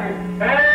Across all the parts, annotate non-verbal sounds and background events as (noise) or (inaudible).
Hey!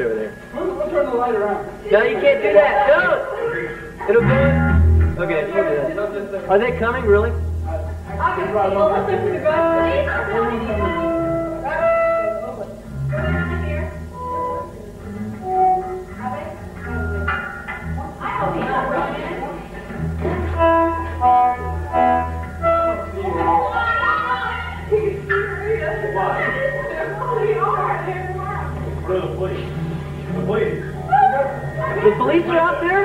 Over there. Police are out there?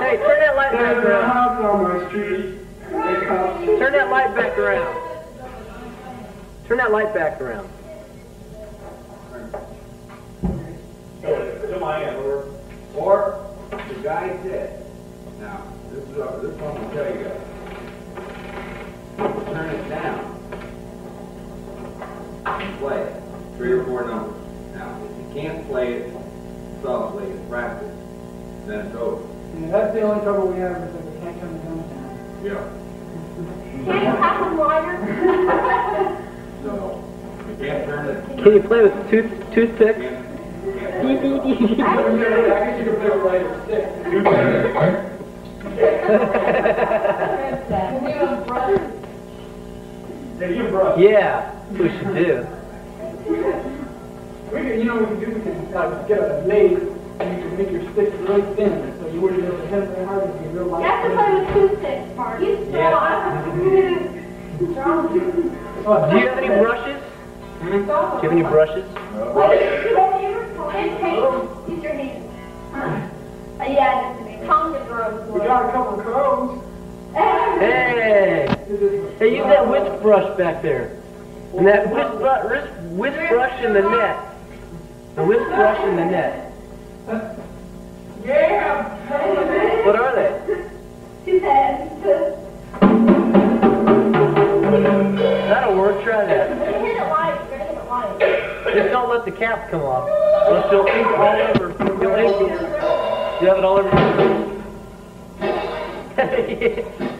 Hey, turn that light back around. Cops on my street. Hey, cops. Turn that light back around. Turn that light back around. To my end. Or, the guy said, now, this is, this one will tell you guys. Turn it down. Play it, three or four numbers. Now, if you can't play it softly in practice, then it's over. Yeah, that's the only trouble we have is that we can't come to downtown. Yeah. Can't you have them lighter? So, you can't turn it, Can you play with tooth toothpicks? can't, can't. I guess you could play with lighter stick. Yeah, you brush. Yeah, we should do. We could, you know, what we could do, we could uh, get a blade and you could make your sticks really thin, so you wouldn't be able to hit it very hard, it'd be real You light. have to play with toothpicks, Mark. You strong. Oh, Do you have any brushes? Hmm? Do you have any brushes? And tape. Use your hands. Uh, yeah, just a Tonga drums. We got a couple of crows. (laughs) Hey! Hey, use that whisk brush back there. And that whisk, whisk brush in the net. The whisk brush in the net. Yeah! What are they? That'll work. Try that. Just don't let the cap come off. Else you'll ink all over. You'll ink. You have it all over (laughs)